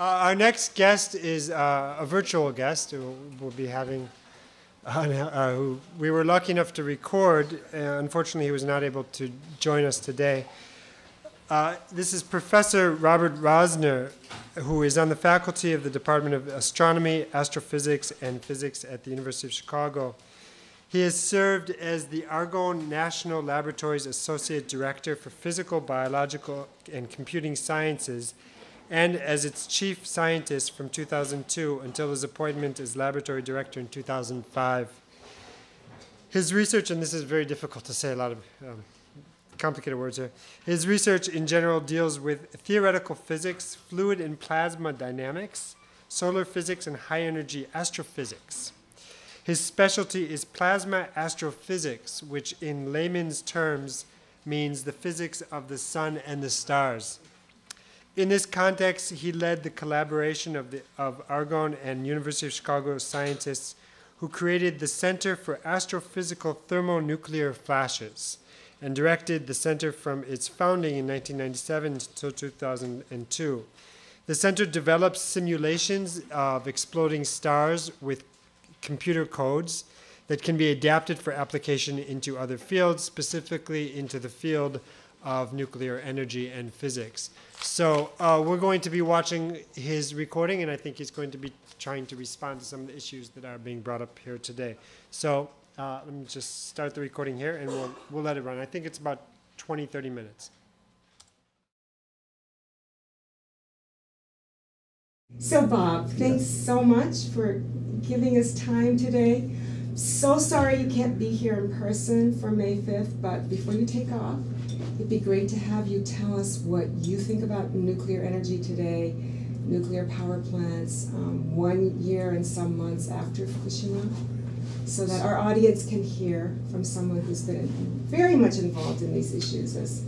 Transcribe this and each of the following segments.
Uh, our next guest is uh, a virtual guest who we'll be having. Uh, who we were lucky enough to record. Unfortunately, he was not able to join us today. Uh, this is Professor Robert Rosner, who is on the faculty of the Department of Astronomy, Astrophysics, and Physics at the University of Chicago. He has served as the Argonne National Laboratory's Associate Director for Physical, Biological, and Computing Sciences and as its chief scientist from 2002 until his appointment as laboratory director in 2005. His research, and this is very difficult to say, a lot of um, complicated words here. His research in general deals with theoretical physics, fluid and plasma dynamics, solar physics, and high energy astrophysics. His specialty is plasma astrophysics, which in layman's terms means the physics of the sun and the stars. In this context, he led the collaboration of, the, of Argonne and University of Chicago scientists who created the Center for Astrophysical Thermonuclear Flashes and directed the center from its founding in 1997 until 2002. The center develops simulations of exploding stars with computer codes that can be adapted for application into other fields, specifically into the field of nuclear energy and physics. So uh, we're going to be watching his recording, and I think he's going to be trying to respond to some of the issues that are being brought up here today. So uh, let me just start the recording here, and we'll, we'll let it run. I think it's about 20, 30 minutes. So Bob, thanks so much for giving us time today. So sorry you can't be here in person for May 5th, but before you take off, It'd be great to have you tell us what you think about nuclear energy today, nuclear power plants, um, one year and some months after Fukushima, so that our audience can hear from someone who's been very much involved in these issues as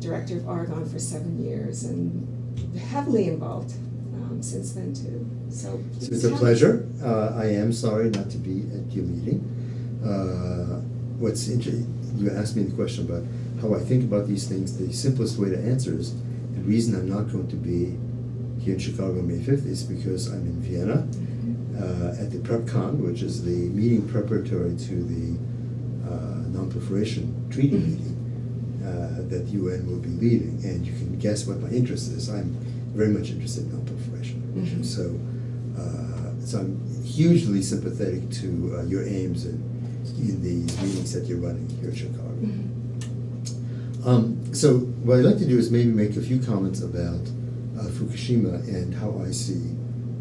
director of Argonne for seven years and heavily involved um, since then too. So it's a pleasure. Uh, I am sorry not to be at your meeting. Uh, what's interesting, you asked me the question about how I think about these things, the simplest way to answer is the reason I'm not going to be here in Chicago May 5th is because I'm in Vienna uh, at the PrepCom, which is the meeting preparatory to the uh, non-proliferation treaty mm-hmm. meeting uh, that UN will be leading. And you can guess what my interest is. I'm very much interested in non-proliferation. Mm-hmm. So, uh, so I'm hugely sympathetic to uh, your aims in, in these meetings that you're running here in Chicago. Mm-hmm. Um, so what I'd like to do is maybe make a few comments about uh, Fukushima and how I see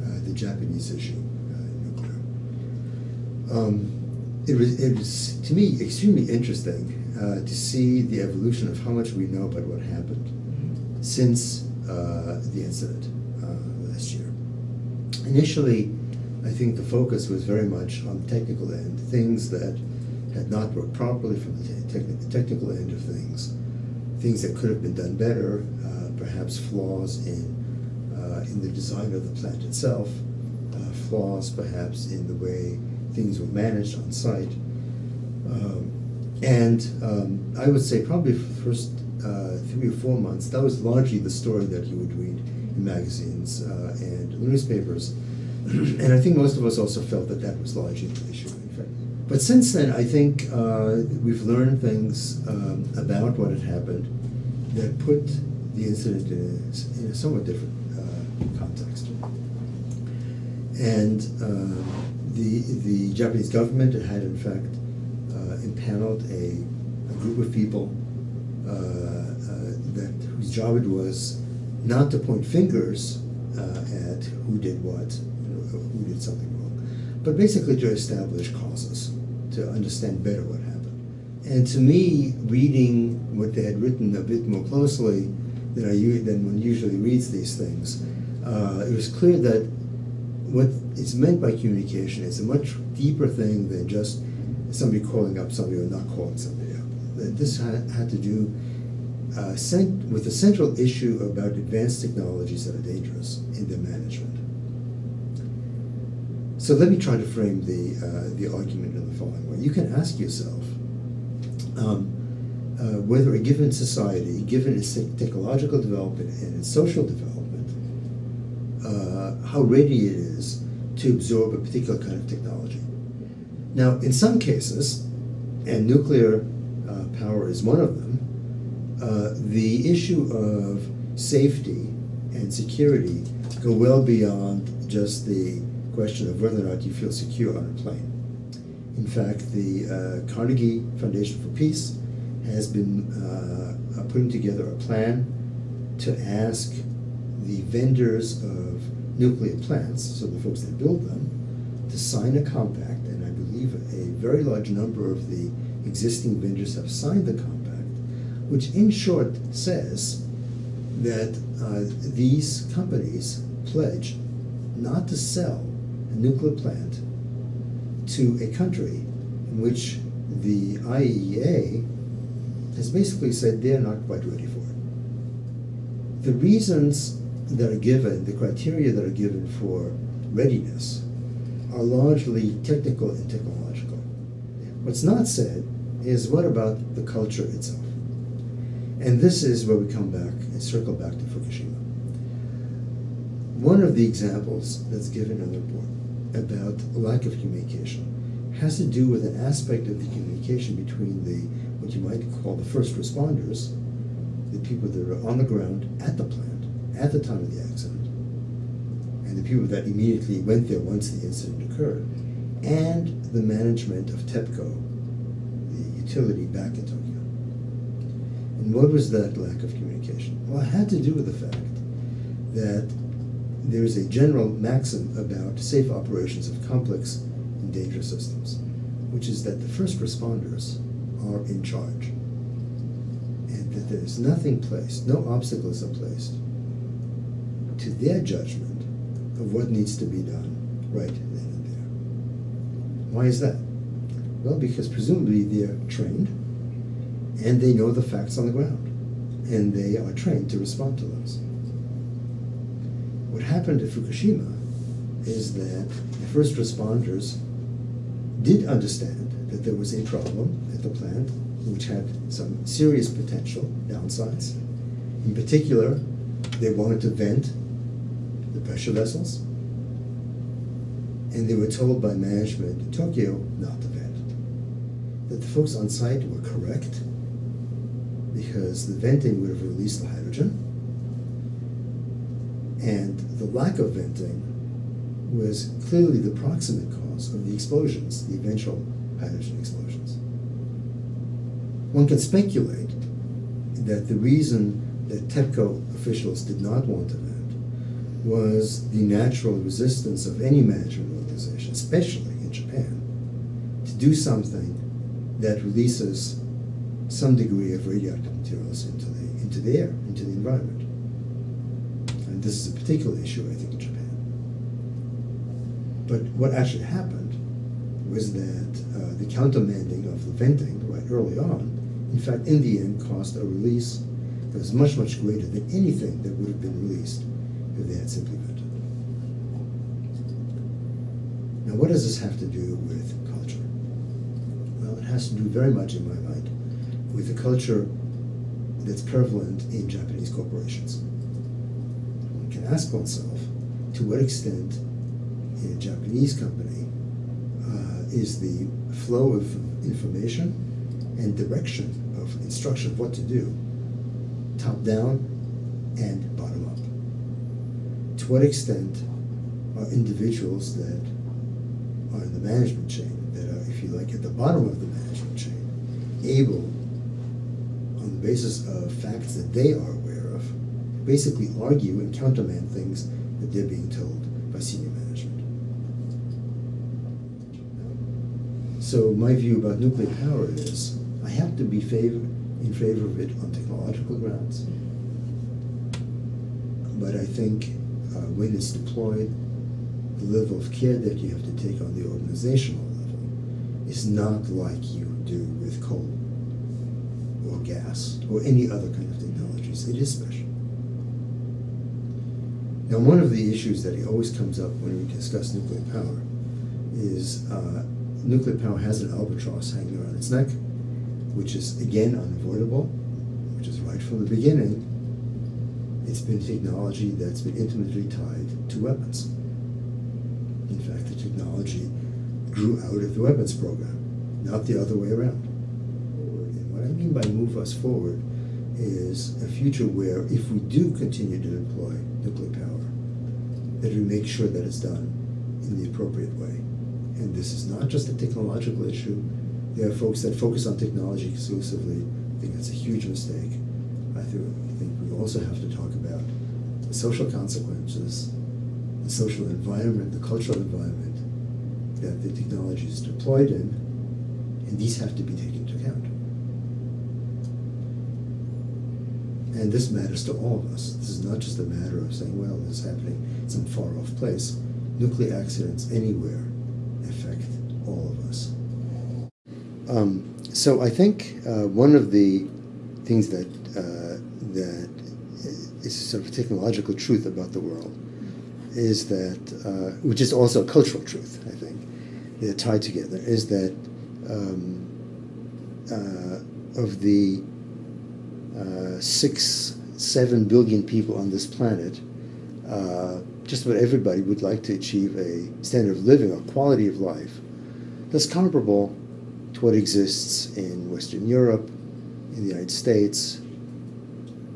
uh, the Japanese issue uh, nuclear. Um, it was, it was, to me, extremely interesting uh, to see the evolution of how much we know about what happened since uh, the incident uh, last year. Initially, I think the focus was very much on the technical end, things that had not worked properly from the te technical end of things things that could have been done better, uh, perhaps flaws in, uh, in the design of the plant itself, uh, flaws perhaps in the way things were managed on site. Um, and um, I would say probably for the first uh, three or four months, that was largely the story that you would read in magazines uh, and newspapers. and I think most of us also felt that that was largely the issue. But since then, I think uh, we've learned things um, about what had happened that put the incident in a, in a somewhat different uh, context. And uh, the, the Japanese government had, in fact, uh, impaneled a, a, group of people uh, uh, that whose job it was not to point fingers at who did what, who did something wrong, but basically to establish causes to understand better what happened. And to me, reading what they had written a bit more closely than, I, than one usually reads these things, uh, it was clear that what is meant by communication is a much deeper thing than just somebody calling up somebody or not calling somebody up. That this had, had to do uh, with the central issue about advanced technologies that are dangerous in their management. So let me try to frame the, uh, the argument in the following way. You can ask yourself um, uh, whether a given society, given its technological development and its social development, uh, how ready it is to absorb a particular kind of technology. Now, in some cases, and nuclear uh, power is one of them, uh, the issue of safety and security go well beyond just the question of whether or not you feel secure on a plane. In fact, the uh, Carnegie Foundation for Peace has been uh, uh, putting together a plan to ask the vendors of nuclear plants, so the folks that build them, to sign a compact, and I believe a very large number of the existing vendors have signed the compact, which in short says that uh, these companies pledge not to sell a nuclear plant to a country in which the IAEA has basically said they're not quite ready for it. The reasons that are given, the criteria that are given for readiness, are largely technical and technological. What's not said is what about the culture itself? And this is where we come back and circle back to Fukushima. One of the examples that's given in the report about lack of communication has to do with an aspect of the communication between the what you might call the first responders, the people that are on the ground at the plant at the time of the accident, and the people that immediately went there once the incident occurred, and the management of TEPCO, the utility back in Tokyo. And what was that lack of communication? Well, it had to do with the fact that there is a general maxim about safe operations of complex and dangerous systems, which is that the first responders are in charge, and that there is nothing placed, no obstacles are placed to their judgment of what needs to be done right then and there. Why is that? Well, because presumably they're trained and they know the facts on the ground and they are trained to respond to those. What happened at Fukushima is that the first responders did understand that there was a problem at the plant which had some serious potential downsides. In particular, they wanted to vent the pressure vessels, and they were told by management in Tokyo not to vent. That the folks on site were correct because the venting would have released the hydrogen, and the lack of venting was clearly the proximate cause of the explosions, the eventual hydrogen explosions. One can speculate that the reason that TEPCO officials did not want to vent was the natural resistance of any management organization, especially in Japan, to do something that releases some degree of radioactive materials into the, into the air, into the environment. This is a particular issue, I think, in Japan. But what actually happened was that uh, the countermanding of the venting right early on, in fact, in the end, caused a release that was much, much greater than anything that would have been released if they had simply vented. Now, what does this have to do with culture? Well, it has to do very much, in my mind, with the culture that's prevalent in Japanese corporations. Ask oneself to what extent in a Japanese company uh, is the flow of information and direction of instruction of what to do top down and bottom up? To what extent are individuals that are in the management chain, that are, if you like, at the bottom of the management chain, able, on the basis of facts that they are basically argue and countermand things that they're being told by senior management. So my view about nuclear power is I have to be favor, in favor of it on technological grounds. But I think uh, when it's deployed, the level of care that you have to take on the organizational level is not like you do with coal or gas or any other kind of technologies. It is special. Now, one of the issues that always comes up when we discuss nuclear power is uh, nuclear power has an albatross hanging around its neck, which is again unavoidable, which is right from the beginning it's been technology that's been intimately tied to weapons. In fact, the technology grew out of the weapons program, not the other way around. And what I mean by move us forward is a future where if we do continue to deploy nuclear power, that we make sure that it's done in the appropriate way. And this is not just a technological issue. There are folks that focus on technology exclusively. I think that's a huge mistake. I think, we also have to talk about the social consequences, the social environment, the cultural environment that the technology is deployed in, and these have to be taken into account. And this matters to all of us. This is not just a matter of saying, well, this is happening in some far off place. Nuclear accidents anywhere affect all of us. Um, so I think uh, one of the things that uh, that is sort of technological truth about the world is that, uh, which is also a cultural truth, I think, they're tied together, is that um, uh, of the uh, six, seven billion people on this planet, uh, just about everybody would like to achieve a standard of living, a quality of life that's comparable to what exists in Western Europe, in the United States,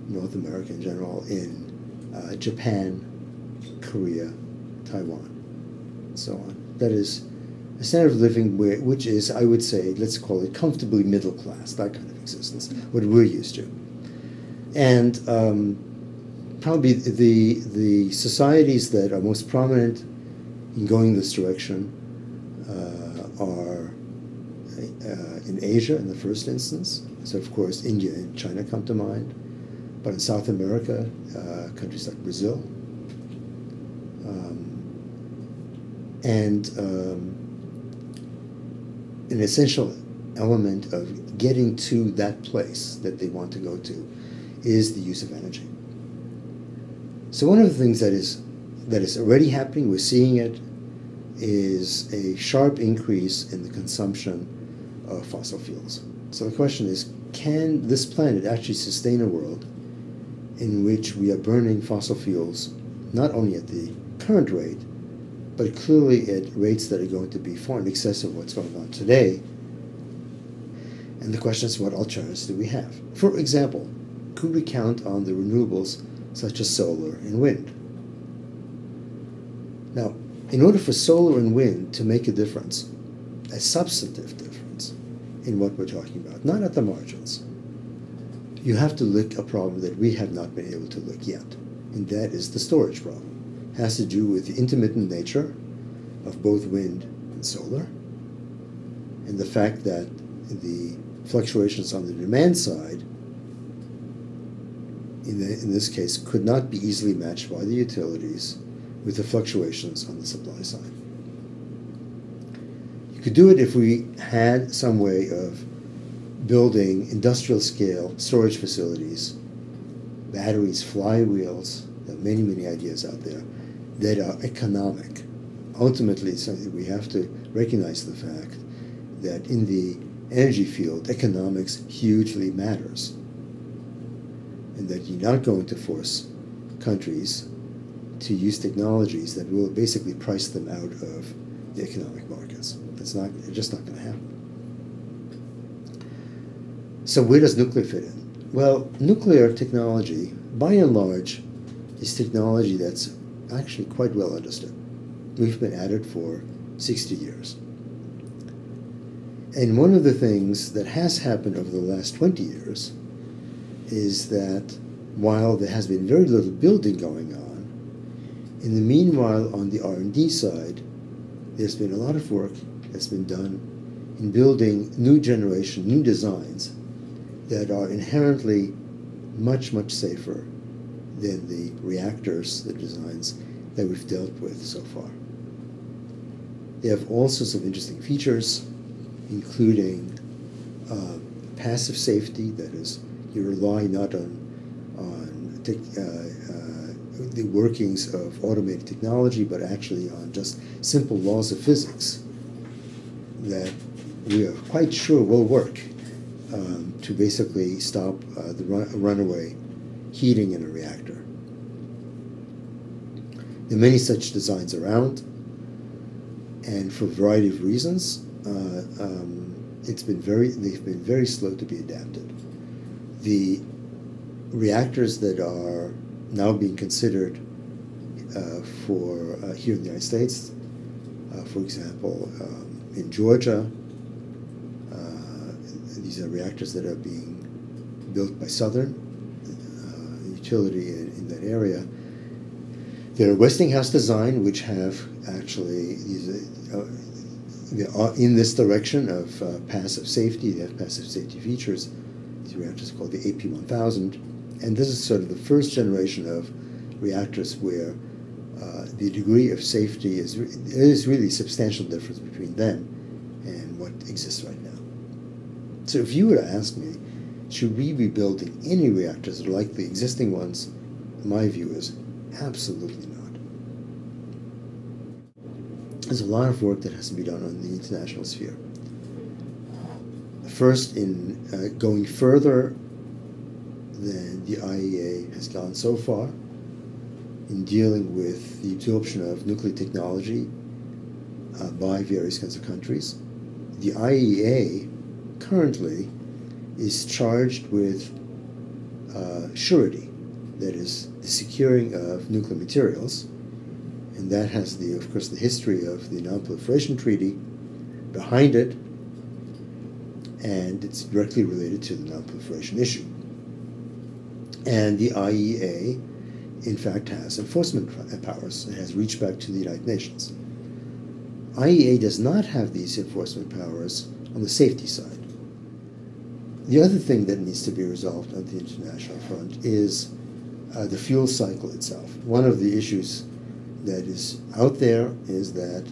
North America in general, in uh, Japan, Korea, Taiwan, and so on. That is a standard of living which is, I would say, let's call it comfortably middle class, that kind of existence, what we're used to. And um, probably the, the societies that are most prominent in going this direction uh, are uh, in Asia in the first instance. So, of course, India and China come to mind. But in South America, uh, countries like Brazil. Um, and um, an essential element of getting to that place that they want to go to is the use of energy. So one of the things that is that is already happening, we're seeing it, is a sharp increase in the consumption of fossil fuels. So the question is, can this planet actually sustain a world in which we are burning fossil fuels not only at the current rate, but clearly at rates that are going to be far in excess of what's going on today. And the question is, what alternatives do we have? For example, could we count on the renewables such as solar and wind? Now, in order for solar and wind to make a difference, a substantive difference in what we're talking about, not at the margins, you have to look at a problem that we have not been able to look yet, and that is the storage problem. It has to do with the intermittent nature of both wind and solar, and the fact that the fluctuations on the demand side, in, the, in this case, could not be easily matched by the utilities with the fluctuations on the supply side. You could do it if we had some way of building industrial scale storage facilities, batteries, flywheels, there are many, many ideas out there that are economic. Ultimately, we have to recognize the fact that in the energy field, economics hugely matters. And that you're not going to force countries to use technologies that will basically price them out of the economic markets. That's not, it's just not going to happen. So where does nuclear fit in? Well, nuclear technology, by and large, is technology that's actually quite well understood. We've been at it for 60 years. And one of the things that has happened over the last 20 years is that while there has been very little building going on, in the meanwhile, on the R&D side, there's been a lot of work that's been done in building new generation, new designs that are inherently much, much safer than the reactors, the designs that we've dealt with so far. They have all sorts of interesting features, including uh, passive safety, that is, you rely not on, on uh, uh, the workings of automated technology, but actually on just simple laws of physics that we are quite sure will work um, to basically stop uh, the run- runaway heating in a reactor. There are many such designs around, and for a variety of reasons, uh, um, it's been very they've been very slow to be adapted. The reactors that are now being considered uh, for uh, here in the United States, uh, for example, um, in Georgia, uh, these are reactors that are being built by Southern uh, utility in, in, that area. They're Westinghouse design, which have actually these. Uh, they are in this direction of passive safety. They have passive safety features. Reactors called the AP1000, and this is sort of the first generation of reactors where uh, the degree of safety is re- there is really substantial difference between them and what exists right now. So if you were to ask me, should we be building any reactors like the existing ones? My view is absolutely not. There's a lot of work that has to be done on the international sphere. First, in uh, going further than the IAEA has gone so far in dealing with the absorption of nuclear technology uh, by various kinds of countries. The IAEA currently is charged with uh, surety, that is, the securing of nuclear materials, and that has the, of course, the history of the Non-Proliferation Treaty behind it, and it's directly related to the non-proliferation issue. And the IAEA, in fact, has enforcement powers. It has reached back to the United Nations. IAEA does not have these enforcement powers on the safety side. The other thing that needs to be resolved on the international front is uh, the fuel cycle itself. One of the issues that is out there is that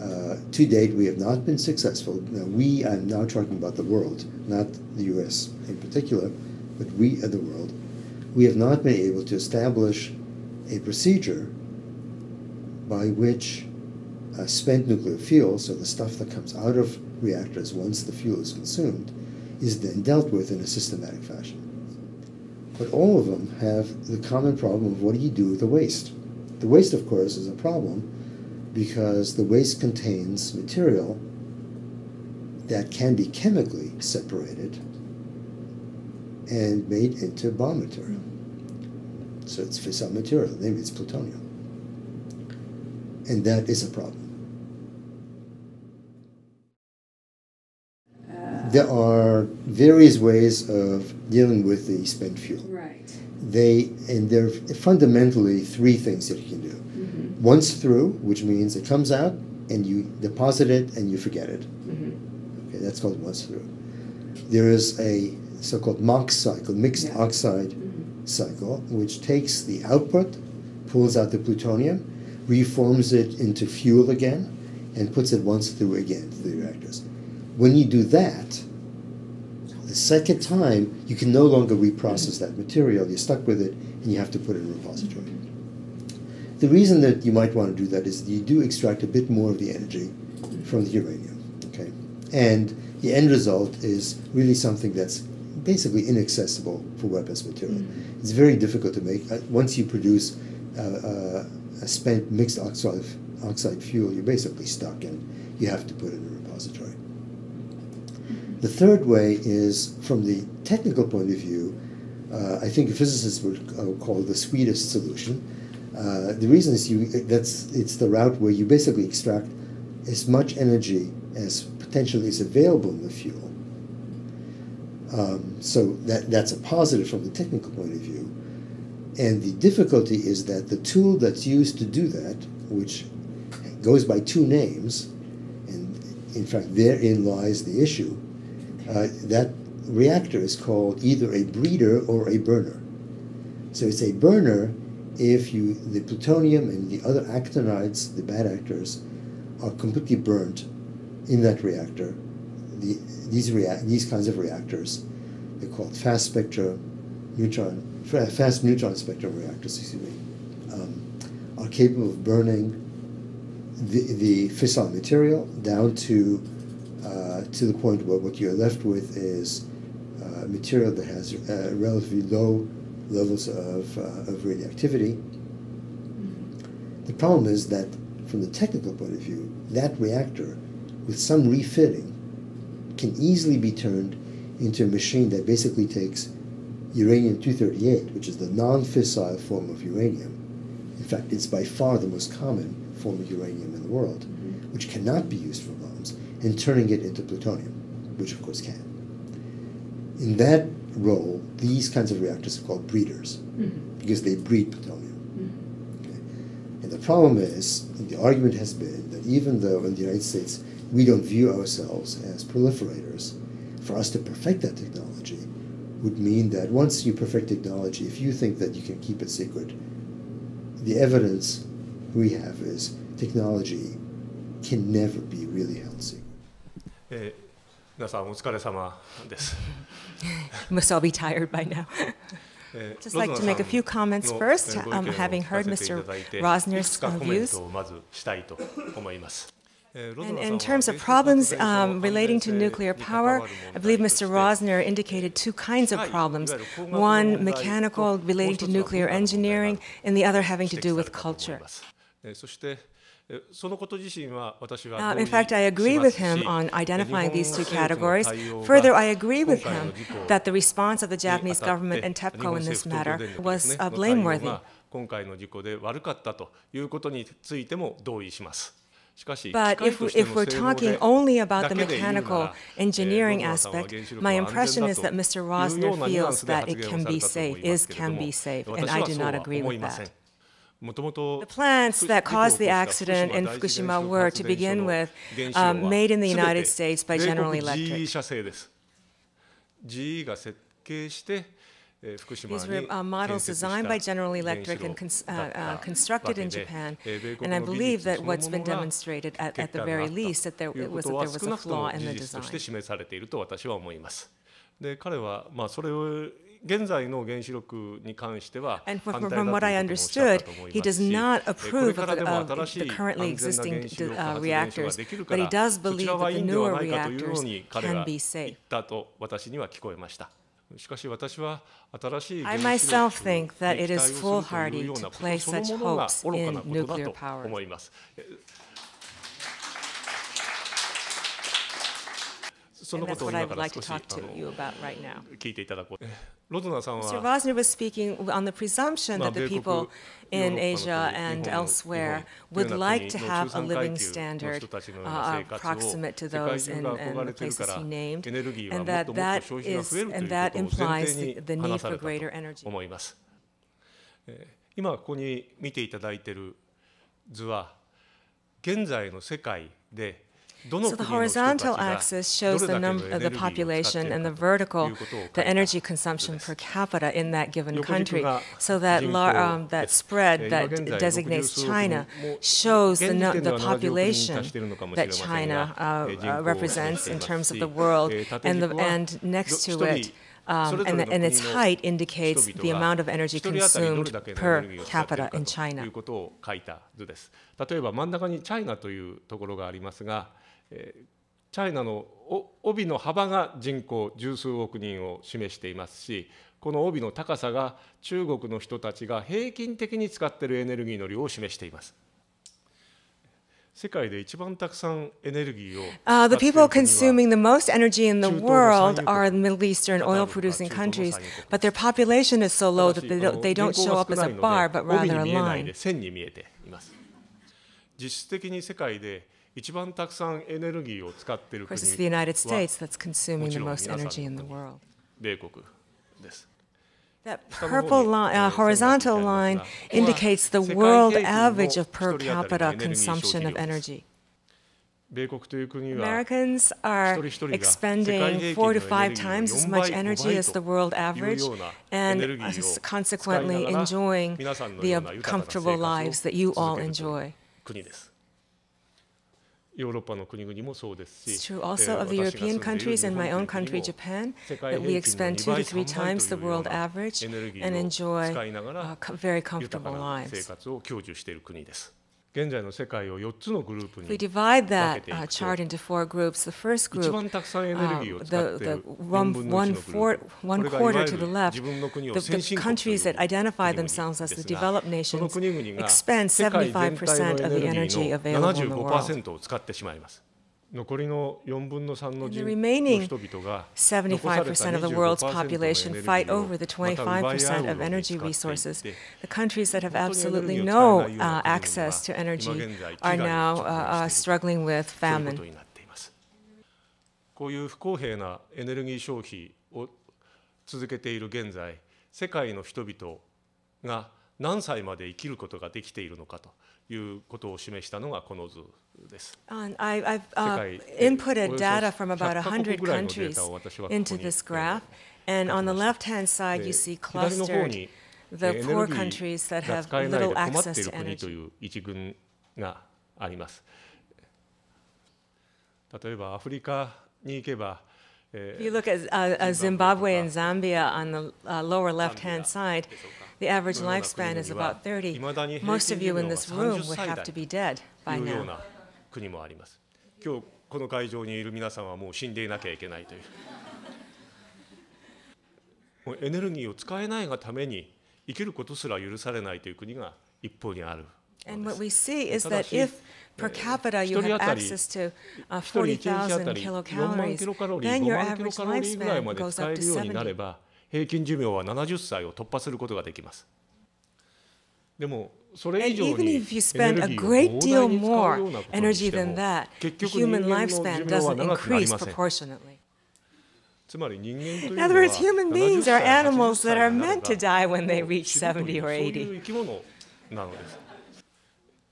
uh, to date we have not been successful. Now, we, I'm now talking about the world, not the US in particular, but we of the world, we have not been able to establish a procedure by which uh, spent nuclear fuel, so the stuff that comes out of reactors once the fuel is consumed, is then dealt with in a systematic fashion. But all of them have the common problem of what do you do with the waste? The waste, of course, is a problem because the waste contains material that can be chemically separated and made into bomb material. So it's fissile material, maybe it's plutonium. And that is a problem. there are various ways of dealing with the spent fuel. Right. They and there are fundamentally three things that you can do. Mm-hmm. Once through, which means it comes out and you deposit it and you forget it. Mm-hmm. Okay, that's called once through. There is a so-called MOX cycle, mixed yeah. oxide mm-hmm. cycle, which takes the output, pulls out the plutonium, reforms it into fuel again, and puts it once through again to the reactors. When you do that, the second time, you can no longer reprocess that material. You're stuck with it, and you have to put it in a repository. The reason that you might want to do that is that you do extract a bit more of the energy from the uranium. Okay, and the end result is really something that's basically inaccessible for weapons material. Mm-hmm. It's very difficult to make. Uh, once you produce uh, uh, a spent mixed oxide oxide fuel, you're basically stuck, and you have to put it in a repository. The third way is from the technical point of view, uh, I think physicists would uh, call the sweetest solution. Uh, the reason is you that's it's the route where you basically extract as much energy as potentially is available in the fuel. Um, so that that's a positive from the technical point of view. And the difficulty is that the tool that's used to do that, which goes by two names, and in fact therein lies the issue, uh, that reactor is called either a breeder or a burner. So it's a burner if you the plutonium and the other actinides, the bad actors, are completely burnt in that reactor. The, these react these kinds of reactors, they're called fast spectrum neutron fast neutron spectrum reactors. Excuse me, um, are capable of burning the, the fissile material down to uh, to the point where what you're left with is uh, material that has uh, relatively low levels of, uh, of radioactivity. The problem is that, from the technical point of view, that reactor, with some refitting, can easily be turned into a machine that basically takes uranium 238, which is the non fissile form of uranium. In fact, it's by far the most common form of uranium in the world, which cannot be used for bombs, and turning it into plutonium, which of course can. In that role, these kinds of reactors are called breeders because they breed plutonium. Okay? And the problem is, and the argument has been that even though in the United States we don't view ourselves as proliferators, for us to perfect that technology would mean that once you perfect technology, if you think that you can keep it secret, the evidence we have is technology can never be really held secret. えー皆さんお疲れ様です。 you must all be tired by now. Just like to make a few comments first, um, having heard Mr. Rosner's views. And in terms of problems um, relating to nuclear power, I believe Mr. Rosner indicated two kinds of problems one mechanical relating to nuclear engineering, and the other having to do with culture. In fact, I agree with him on identifying these two categories. Further, I agree with him that the response of the Japanese government and TEPCO in this matter was uh, blameworthy. But if, if we're talking only about the mechanical engineering aspect, my impression is that Mr. Rosner feels that it can be safe, is can be safe, and I do not agree with that. The plants that caused the accident in Fukushima were, to begin with, um, made in the United States by General Electric. GE が設計して福島に These were uh, models designed by General Electric and cons uh, uh, constructed in Japan, and I believe that what's been demonstrated at, at the very least that there, it was, that there was a flaw in the design. で彼は、まあ、それを現在の原子力に関しては反対だということをおっしゃったと思いますし、これからでも新しい安全な原子力発電所ができるから、そちらはいいんではないかというように彼が言ったと私には聞こえました。しかし私は新しい原子力に期待をするというようなことそのものが愚かなことだと思います。そのことを今から少し、like、聞いていただこう。ロドナさんは。Mr. Rosner was speaking on the presumption that the people in Asia and elsewhere would like to have a living standard uh, uh, approximate to those in, the places he named, and that that is and that implies the, need for greater energy. 思います。今ここに見ていただいている図は現在の世界で。so the horizontal axis shows the number of the population and the vertical, the energy consumption per capita in that given country. So that um, that spread that designates China shows the, the population that China uh, uh, represents in terms of the world, and, the, and next to it. Um, and, and, its height indicates the amount of energy consumed per capita in China. 例えば真ん中にチャイナというところがありますが、えーチャイナのお帯の幅が人口十数億人を示していますしこの帯の高さが中国の人たちが平均的に使っているエネルギーの量を示しています。世界で一番たくさんエネルギーを Uh, the people consuming the most energy in the world 国 are the Middle Eastern oil producing countries, 国 but their population is so low that た they don't, they don't 人 show 口 up が as 少 a bar, の but rather に a 見えないで line. 線に見えています実質的に世界で一番たくさんエネルギーを使っている国はもちろん皆さんの米国です。That purple line, uh, horizontal line indicates the world average of per capita consumption of energy. Americans are expending four to five times as much energy as the world average and consequently enjoying the comfortable lives that you all enjoy. 国です。ヨーロッパの国々もそうですし It's true え also ー of the 私が住ん European でいる countries 日 and 本 my とい own う国 country, も Japan, 世界 that we 平均の expend 2 two 倍 to three 3倍 times と the いうよう world な average エネルギ and ーを enjoy 使いなが uh, ら co- very 豊か comfortable な生 lives. 活を享受している国です 現在の世界を4つのグループに分けていくと。一番たくさんエネルギーを使っている4分の1のグループ。これがいわゆる自分の国を先進国という国々ですがその国々が世界全体のエネルギーの75%を使ってしまいます。残りの4分の3の人の、75%の人々が、25%の人々、25%の人々が、25% 25%の人々が、25% 25%の人々が、25% 25%の人々が、25% 25%の人々が、25% 25%の人々が、25% 25%の人々が、25% 25%何歳まで生きることができているのかということを示したのがこの図です。I've、uh, inputted data from about 100 countries into this graph, and on the left hand side, you see clustered the poor countries that have little access to energy. If you look at uh, Zimbabwe and Zambia on the uh, lower left hand side, The average lifespan is about 30. Most of you in this room would have to be dead by now. 国もあります。今日この会場にいる皆さんはもう死んでいなきゃいけないという。もうエネルギーを使えないがために生きることすら許されないという国が一方にある。And what we see is that if per capita you have access to uh, 40,000 kilocalories, then your average lifespan goes up to 70. 平均寿命は70歳を突破することができます。でもそれ以上にエネルギーを膨大に使うようなことにしても結局人間の寿命は長くなりません。つまり人間というのは70歳になるか、そういう生き物なのです。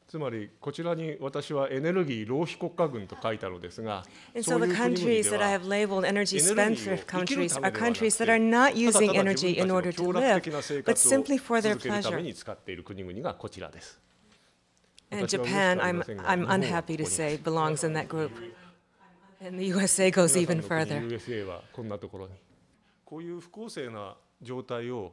つまりこちらに私はエネルギー浪費国家軍と書いたのですが、そういう国々ではエネルギーを生きるためではなくて、ただただ自分たちの強的な生活を続けるために使っている国々がこちらです。And Japan, I'm, I'm unhappy to say, belongs in that group. And the USA goes even further. USA はこんなところに。こういう不公正な状態を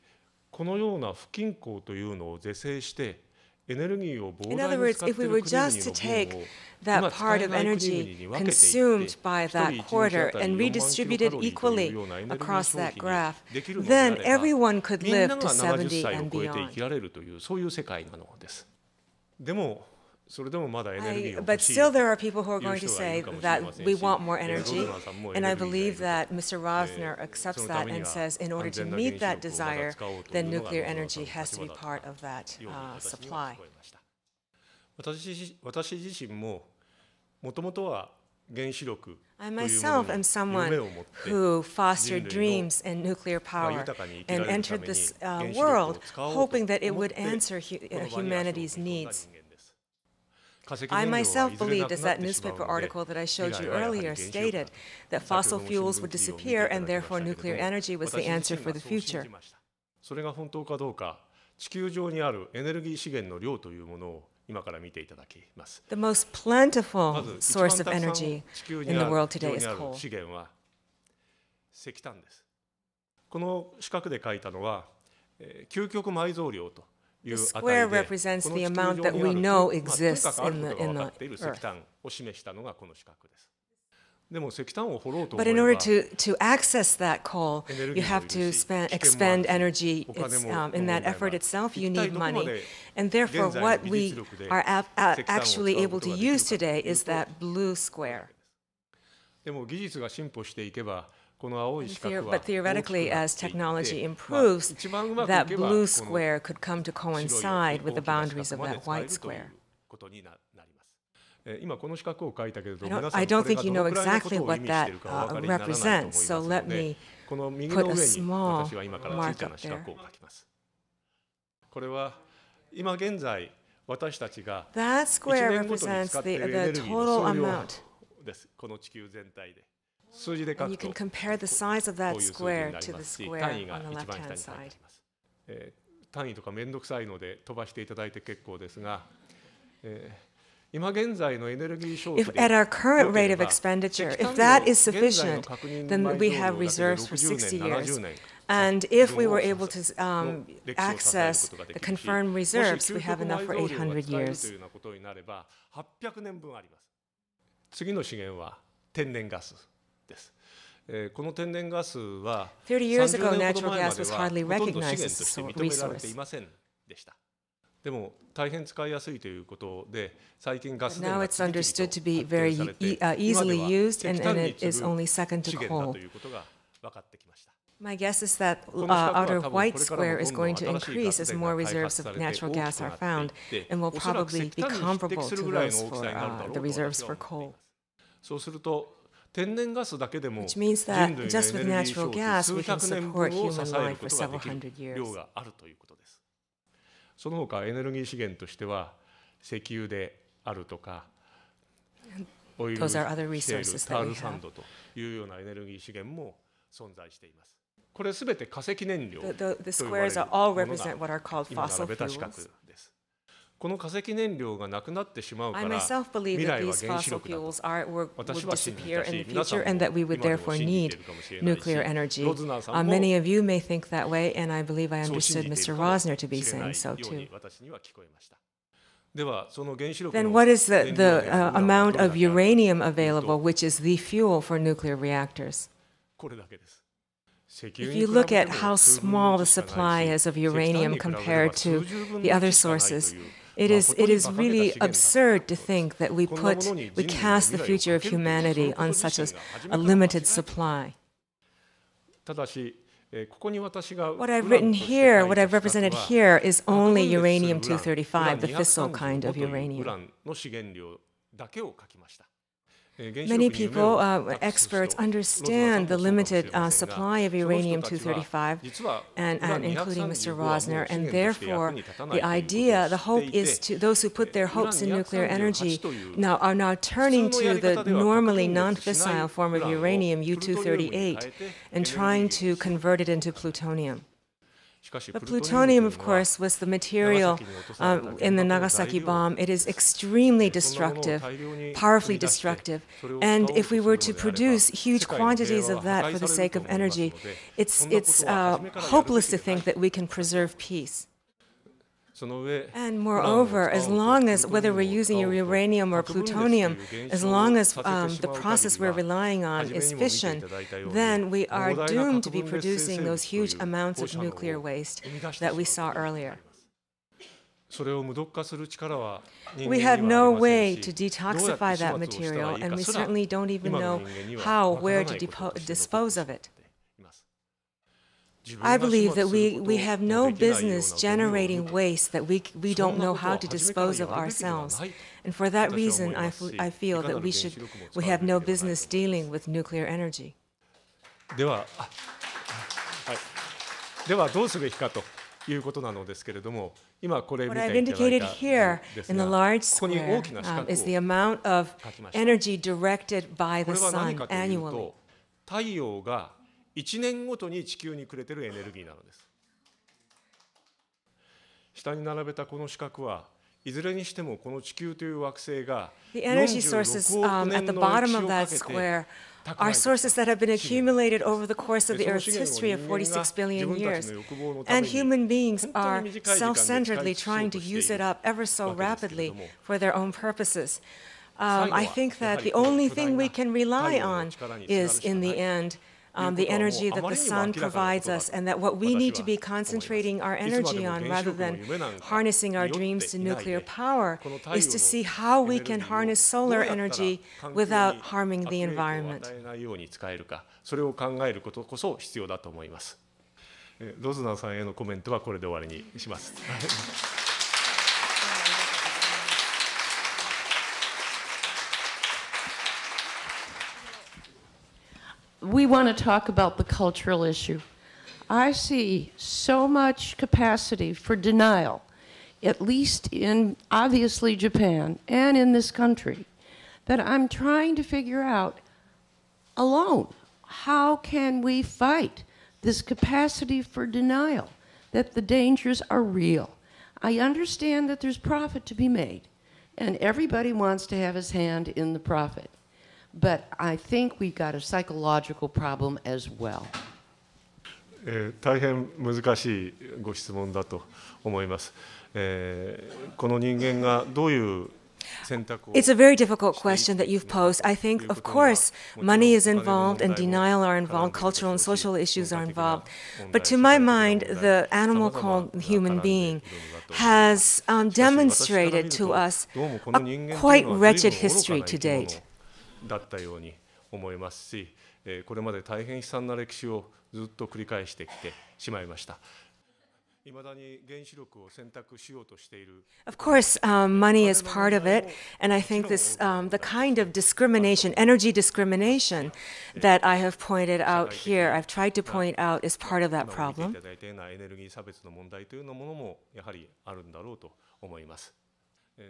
このような不均衡というのを是正してエネルギーを膨大に使っている国々の分を that part of energy consumed by that quarter and redistributed equally across that graph, then everyone could live to 70 and beyond. でも But still, there are people who are going to say that we want more energy. And I believe that Mr. Rosner accepts that and says, in order to meet that desire, then nuclear energy has to be part of that uh, supply. 私,私自身ももともとは原子力 I myself am someone who fostered dreams in nuclear power and entered this world hoping that it would answer humanity's needs. I myself believed, as that newspaper article that I showed you earlier stated, that fossil fuels would disappear and therefore nuclear energy was the answer for the future. それが本当かどうか、地球上にあるエネルギー資源の量というものを今から見ていただきます。The most plentiful source of energy in the world today is coal. 資源は石炭です。この四角で書いたのはえ、究極埋蔵量と The square represents the amount that we know exists in the, in the earth. But in order to, to access that coal, you have to spend, expend energy um, in that effort itself, you need money. And therefore, what we are actually able to use today is that blue square. この青い四角は But なっていて、improves, that blue square could come to coincide with the boundaries of that white square. ことになります。今この四角を書いたけれど、皆さんこれがどのくらいのことを意味しているかお分かりにならないと思いますので、この右の上に私は今から小さな四角を書きます。これは今現在私たちが1年ごとに使っているエネルギーの総量です。この地球全体で。数字で書くと、単位が。単位とかめんくさいので飛ばしていただいて結構ですが、えー今現在のエネルギー消費で、今現在の確認の倍増の中で60年、70年、歴史を支えることができます。もし中国で今現在の確認倍増量が800年というようなことになれば、800年分あります。次の資源は天然ガス。です。この天然ガスは30年ほど前まではほとんど資源として認められていませんでした。でも大変使いやすいということで最近ガス田が次々と発展されて今では石炭に次ぐ資源だということが分かってきました。My guess is that uh, outer white square is going to increase as more reserves of natural gas are found and will probably be comparable to those for uh, the reserves for coal. そうすると天然ガスだけでも人類のエネルギー消費数百年分を支えることができる量があるということです。その他エネルギー資源としては石油であるとかオイルシェールタールサンドというようなエネルギー資源も存在しています。これすべて化石燃料と呼ばれるものが今並べた資格です。この化石燃料がなくなってしまうから未来は原子力だと私は信じたし皆さんも今でも信じているかもしれないしロズナーさんも Many of you may think that way, and I believe I understood Mr. Rosner to be saying so too. Then what is the, the uh, amount of uranium available, which is the fuel for nuclear reactors? If you look at how small the supply is of uranium compared to the other sources, it is, it is really absurd to think that we put, we cast the future of humanity on such a, a limited supply. Eh, what I've written here, what I've represented here, is only uranium 235, the fissile kind of uranium. Many people, uh, experts, understand the limited uh, supply of uranium-235, and, uh, and, including Mr. Rosner, and therefore the idea, the hope is to those who put their hopes in nuclear energy now are now turning to the normally non-fissile form of uranium, U-238, and trying to convert it into plutonium. But plutonium, of course, was the material uh, in the Nagasaki bomb. It is extremely destructive, powerfully destructive. And if we were to produce huge quantities of that for the sake of energy, it's, it's uh, hopeless to think that we can preserve peace. And moreover, as long as whether we're using uranium or plutonium, as long as um, the process we're relying on is fission, then we are doomed to be producing those huge amounts of nuclear waste that we saw earlier. We have no way to detoxify that material, and we certainly don't even know how, where to dispose of it. I believe that we, we have no business generating waste that we, we don't know how to dispose of ourselves. And for that reason, I, I feel that we, should, we have no business dealing with nuclear energy. What I've indicated here in the large square is the amount of energy directed by the sun では、はい、ではどうすべきかということなのですけれども、今これ見ていただいたですが、ここに大きな資格を書きました。これは何かというと、太陽が1年ごとに地球にくれてるエネルギーなのです下に並べたこの四角はいずれにしてもこの地球という惑星が The energy sources um, at the bottom of that square are sources that have been accumulated over the course of the Earth's history of 46 billion years. And human beings are self centeredly trying to use it up ever so rapidly for their own purposes. Um, I think that the only thing we can rely on is, in the end, um, the energy that the sun provides us, and that what we need to be concentrating our energy on rather than harnessing our dreams to nuclear power is to see how we can harness solar energy without harming the environment. それを考えることこそ必要だと思います。ロズナーさんへのコメントはこれで終わりにします。 We want to talk about the cultural issue. I see so much capacity for denial at least in obviously Japan and in this country, that I'm trying to figure out alone how can we fight this capacity for denial that the dangers are real. I understand that there's profit to be made, and everybody wants to have his hand in the profit But I think we've got a psychological problem as well. えー、大変難しいご質問だと思います。えー、この人間がどういう It's a very difficult question that you've posed. I think, of course, money is involved and denial are involved, cultural and social issues are involved. But to my mind, the animal called human being has um, demonstrated to us a quite wretched history to date. だったように思いますし、えー、これまで大変悲惨な歴史をずっと繰り返してきてしまいました。Of course, um, money is part of it, and I think this um, the kind of discrimination, energy discrimination, that I have pointed out here, I've tried to point out, is part of that problem.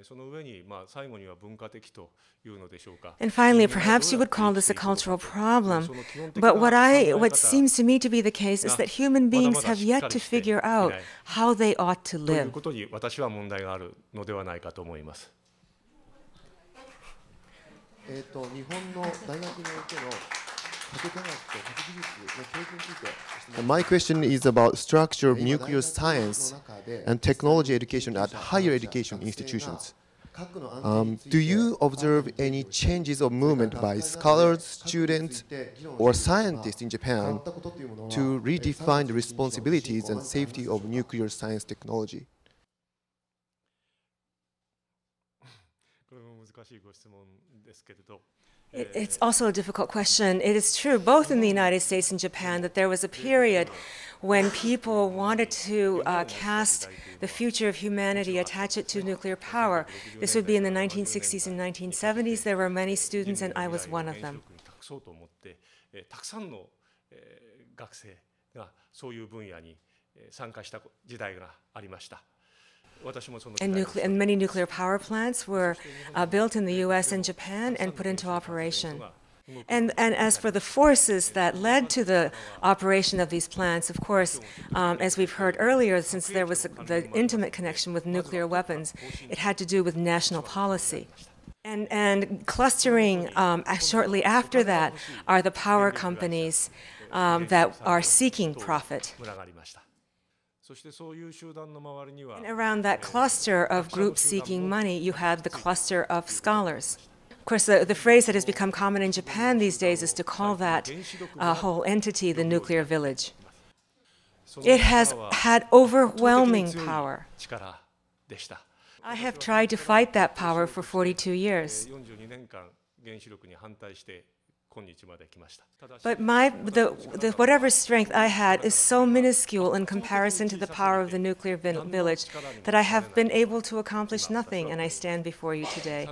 その上に、まあ、最後には文化的というのでしょうか。And finally, perhaps you would call this a cultural problem. But what, I, what seems to me to be the case is that human beings have yet to figure out how they ought to live. ということに私は問題があるのではないかと思います。えー、と日本の大学においての My question is about structure of nuclear science and technology education at higher education institutions. Um, do you observe any changes of movement by scholars, students, or scientists in Japan to redefine the responsibilities and safety of nuclear science technology? It's also a difficult question. It is true, both in the United States and Japan, that there was a period when people wanted to uh, cast the future of humanity, attach it to nuclear power. This would be in the 1960s and 1970s. There were many students, and I was one of them. そういう分野に参加した時代がありました。 And, and, many nuclear power plants were uh, built in the US and Japan and put into operation. And, and as for the forces that led to the operation of these plants, of course, um, as we've heard earlier, since there was a, the intimate connection with nuclear weapons, it had to do with national policy. And, and clustering um, shortly after that are the power companies um, that are seeking profit. And around that cluster of groups seeking money, you have the cluster of scholars. Of course, the, the phrase that has become common in Japan these days is to call that uh, whole entity the nuclear village. It has had overwhelming power. I have tried to fight that power for 42 years. But my, the, the, whatever strength I had is so minuscule in comparison to the power of the nuclear village that I have been able to accomplish nothing, and I stand before you today.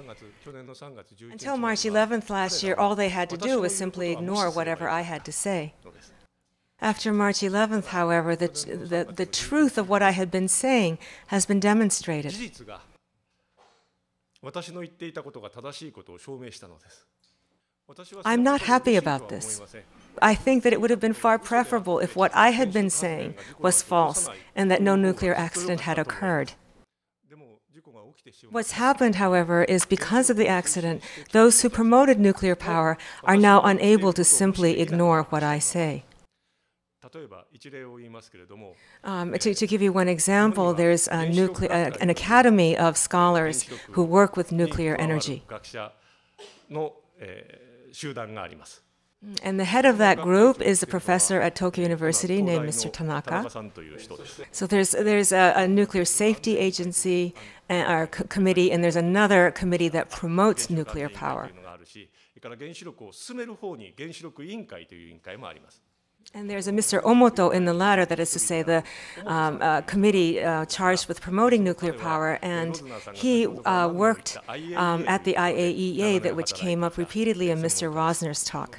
Until March 11th last year, all they had to do was simply ignore whatever I had to say. After March 11th, however, the, the, the truth of what I had been saying has been demonstrated. 私の言っていたことが正しいことを証明したのです。 I'm not happy about this. I think that it would have been far preferable if what I had been saying was false and that no nuclear accident had occurred. What's happened, however, is because of the accident, those who promoted nuclear power are now unable to simply ignore what I say. Um, to, to, give you one example, there's a nucle- an academy of scholars who work with nuclear energy. And the head of that group is a professor at Tokyo University named Mr. Tanaka. So there's, there's a, a nuclear safety agency uh, or committee, and there's another committee that promotes nuclear power. And there's a Mr. Omoto in the latter, that is to say, the um, uh, committee uh, charged with promoting nuclear power, and he uh, worked um, at the IAEA, that which came up repeatedly in Mr. Rosner's talk.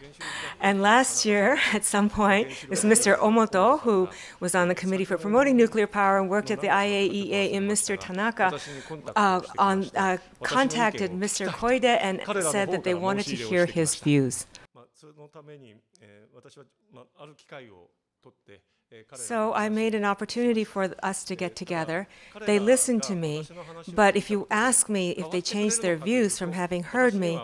And last year, at some point, was Mr. Omoto, who was on the committee for promoting nuclear power and worked at the IAEA, and Mr. Tanaka uh, on, uh, contacted Mr. Koide and said that they wanted to hear his views. So I made an opportunity for us to get together. They listened to me, but if you ask me if they changed their views from having heard me,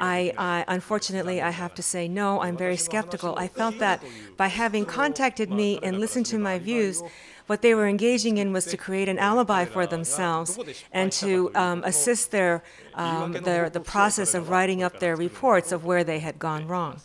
I, I, unfortunately I have to say no. I'm very skeptical. I felt that by having contacted me and listened to my views, what they were engaging in was to create an alibi for themselves and to um, assist their, um, their the process of writing up their reports of where they had gone wrong.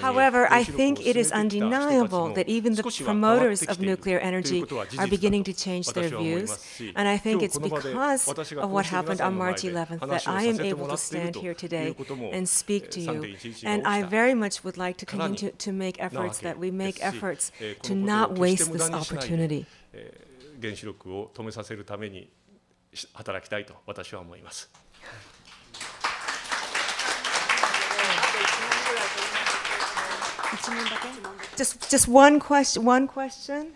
However, I think it is undeniable that even the promoters of nuclear energy are beginning to change their views. And I think it's because of what happened on March 11th that I am able to stand here today and speak to you. And I very much would like to continue to, to make efforts that we make efforts to not waste this opportunity. 原子力を止めさせるために働きたいと私は思います。 Just, just one question. One question.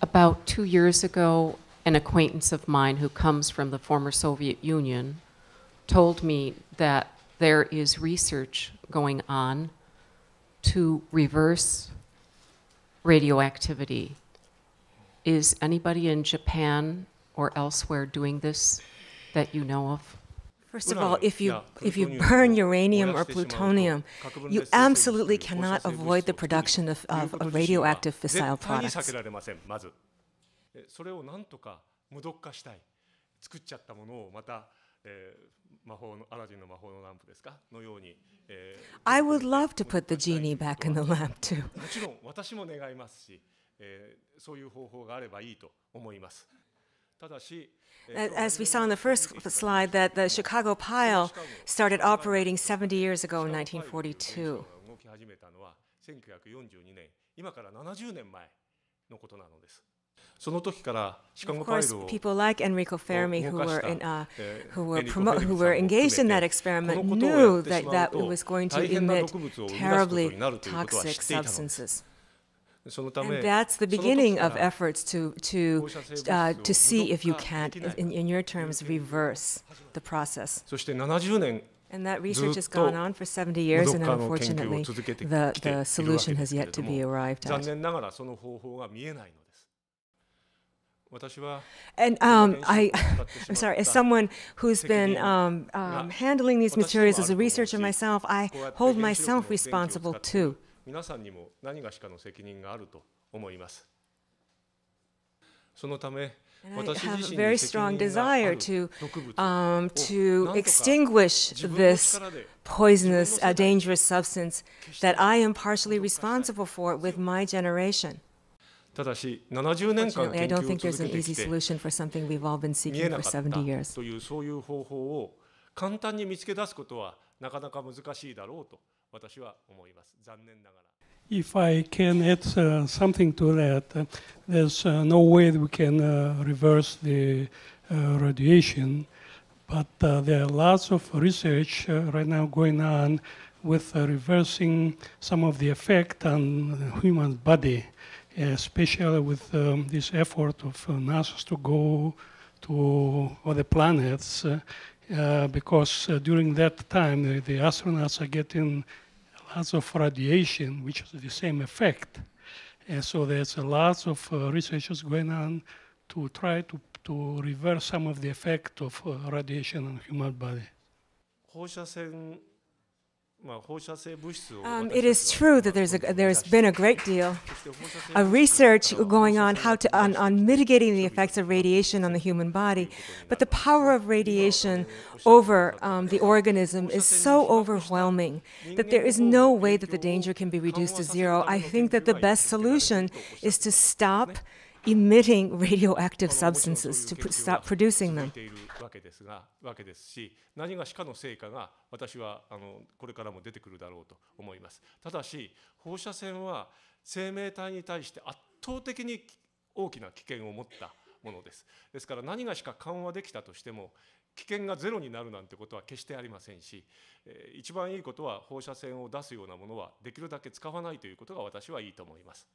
About two years ago, an acquaintance of mine who comes from the former Soviet Union told me that there is research going on to reverse radioactivity. Is anybody in Japan or elsewhere doing this that you know of? First of all, if you if you burn uranium or plutonium, you absolutely cannot avoid the production of, of, radioactive fissile products. I would love to put the genie back in the lamp too as we saw in the first slide, that the Chicago Pile started operating 70 years ago in 1942. Of course, people like Enrico Fermi, who were, in, uh, who, were who were engaged in that experiment, knew that, that it was going to emit terribly toxic substances. And that's the beginning of efforts to, to, uh, to see if you can't, in, in your terms, reverse the process. And that research has gone on for 70 years, and unfortunately, the, the solution has yet to be arrived at. And um, I, I'm sorry, as someone who's been um, um, handling these materials as a researcher myself, I hold myself responsible too. 皆さんにも何がしかの責任があると思います。そのため、I have a very strong desire to, um, to extinguish this poisonous, uh, dangerous substance that I am partially responsible for with my generation. ただし70年間研究を続けてきて見えなかったというそういう方法を簡単に見つけ出すことはなかなか難しいだろうと 私は思います。残念ながら。If I can add uh, something to that, uh, there's uh, no way we can uh, reverse the uh, radiation, but uh, there are lots of research right now going on with reversing some of the effect on the human body, especially with um, this effort of NASA to go to other planets. because during that time, the, the astronauts are getting lots of radiation, which has the same effect. And so there's a lots of uh, researches going on to try to, to reverse some of the effect of uh, radiation on human body. Um, it is true that there's, a, there's been a great deal of research going on how to, on, on mitigating the effects of radiation on the human body, but the power of radiation over um, the organism is so overwhelming that there is no way that the danger can be reduced to zero. I think that the best solution is to stop emitting radioactive substances to stop producing them. わけですがわけですし何がしかの成果が私はあのこれからも出てくるだろうと思いますただし放射線は生命体に対して圧倒的に大きな危険を持ったものですですから何がしか緩和できたとしても危険がゼロになるなんてことは決してありませんし、えー、一番いいことは放射線を出すようなものはできるだけ使わないということが私はいいと思います。